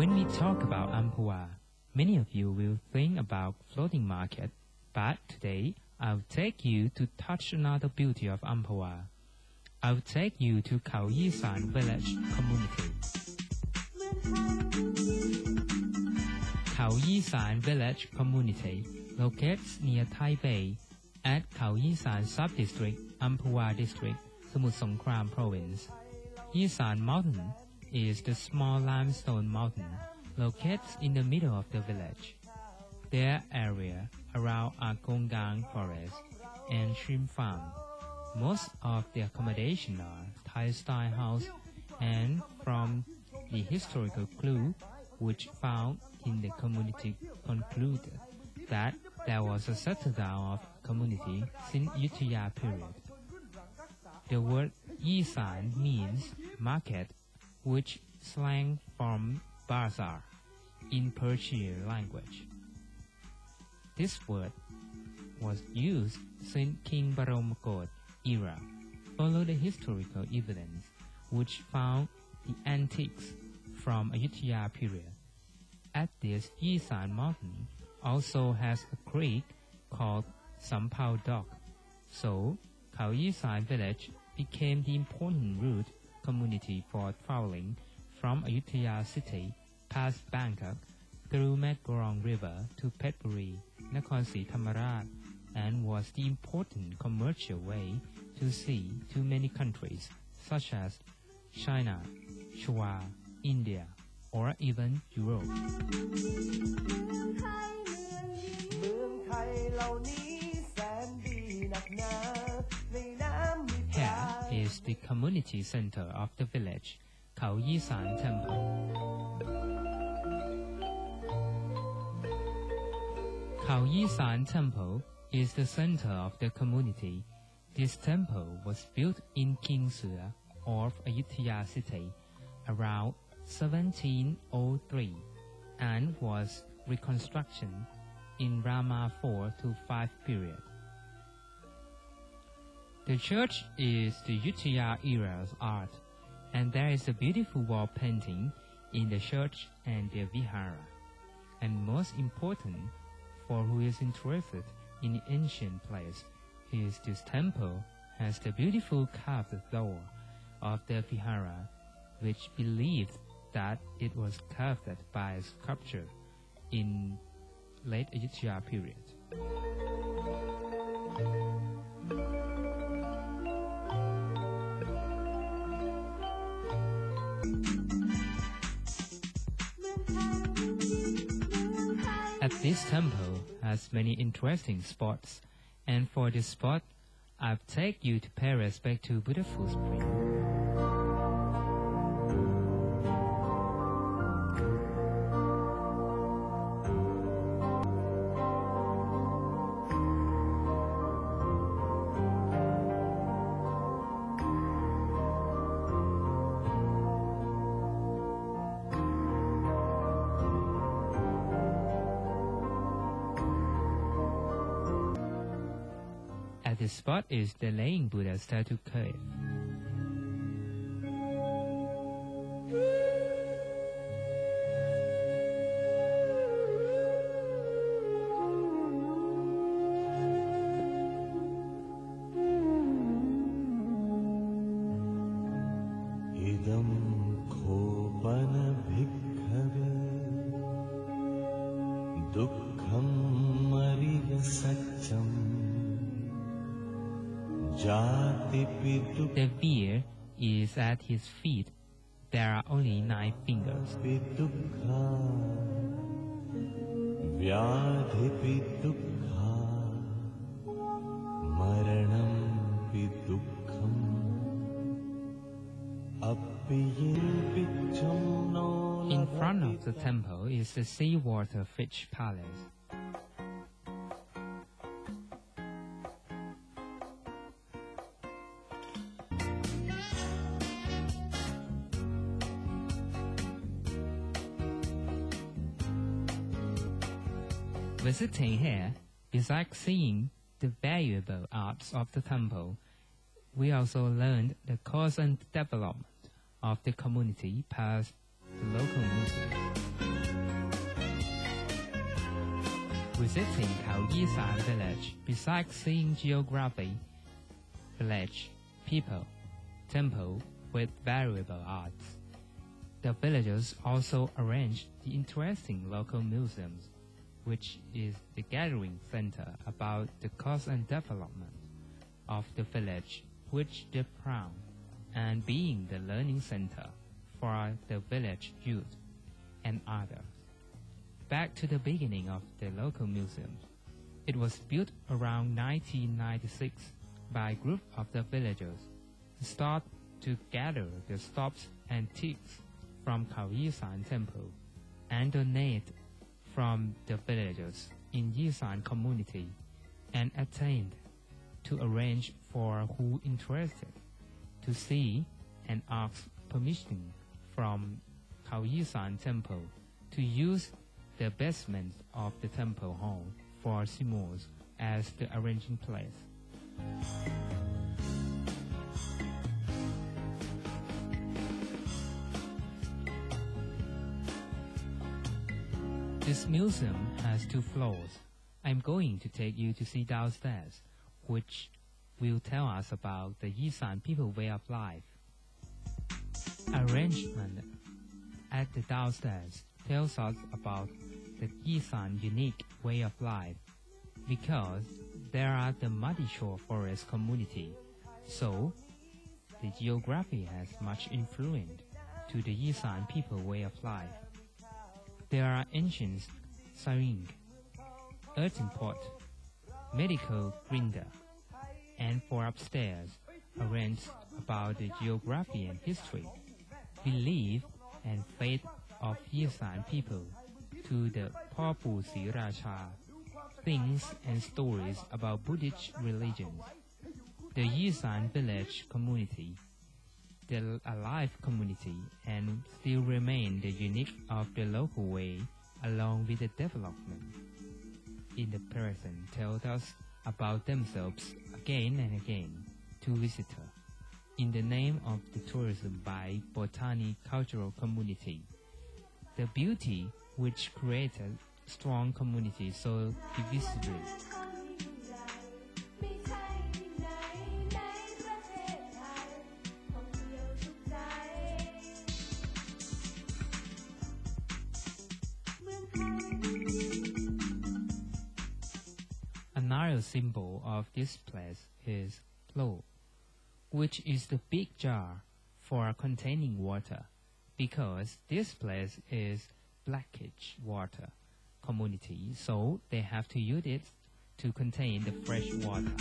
When we talk about Amphawa, many of you will think about floating market, but today I'll take you to touch another beauty of Amphawa. I'll take you to Khao Yisan village community. Khao Yisan village community locates near Taipei at Khao Yisan sub-district, Amphawa district, Samut Songkhram province. Yisan mountain is the small limestone mountain located in the middle of the village. Their area around are Gonggang forest and shrimp farm. Most of the accommodation are Thai-style house and from the historical clue which found in the community concluded that there was a settle down of community since Yuttaya period. The word Yisan means market, which slang from bazaar in Persian language. This word was used since King Baromkot era, follow the historical evidence which found the antiques from Ayutthaya period. At this Yisan mountain also has a creek called Sampao Dock. So, Khao Yisan village became the important route community for traveling from Ayutthaya city past Bangkok through Metgorong River to Phetchaburi, Nakhon Si Thammarat, and was the important commercial way to see to many countries such as China, Chua, India, or even Europe. เมืองไทยเหล่านี้แสนดีหนักหนา the community center of the village, Khao Yisan Temple. Khao Yisan Temple is the center of the community. This temple was built in King Sua of Ayutthaya city around 1703 and was reconstruction in Rama 4 to 5 period. The church is the Yuttaya era's art, and there is a beautiful wall painting in the church and the vihara. And most important, for who is interested in the ancient place, is this temple has the beautiful carved door of the vihara, which believed that it was carved by a sculpture in late Ayutthaya period. This temple has many interesting spots, and for this spot, I've take you to Paris back to Beautiful Spring. practice spot is the Laying Buddha statue cave. दुःखं दुखं सच्चम् The beer is at his feet. There are only nine fingers. In front of the temple is the seawater fish palace. Visiting here, besides seeing the valuable arts of the temple, we also learned the cause and development of the community past the local museums. Visiting Khao Yisan village, besides seeing geography, village, people, temple with valuable arts, the villagers also arranged the interesting local museums, which is the gathering center about the cause and development of the village, which the proud, and being the learning center for the village youth and others. Back to the beginning of the local museum. It was built around 1996 by a group of the villagers to start to gather the stops and ticks from Khao Yisan Temple and donate from the villagers in Yisan community and attained to arrange for who interested to see and ask permission from Khao Yisan Temple to use the basement of the temple hall for Simos as the arranging place. This museum has two floors. I'm going to take you to see downstairs, which will tell us about the Yisan people way of life. Arrangement at the downstairs tells us about the Yisan unique way of life because there are the muddy shore forest community, so the geography has much influence to the Yisan people way of life. There are ancient syringe, earthen pot, medical grinder, and for upstairs, arranged about the geography and history, belief and faith of Yisan people to the Papu Siracha, things and stories about Buddhist religion, the Yisan village community, the alive community, and still remain the unique of the local way along with the development. In the present, tell us about themselves again and again to visitors in the name of the tourism by Botany Cultural Community. The beauty which created strong community so divisibly. Another symbol of this place is plo, which is the big jar for containing water, because this place is blackish water community, so they have to use it to contain the fresh water.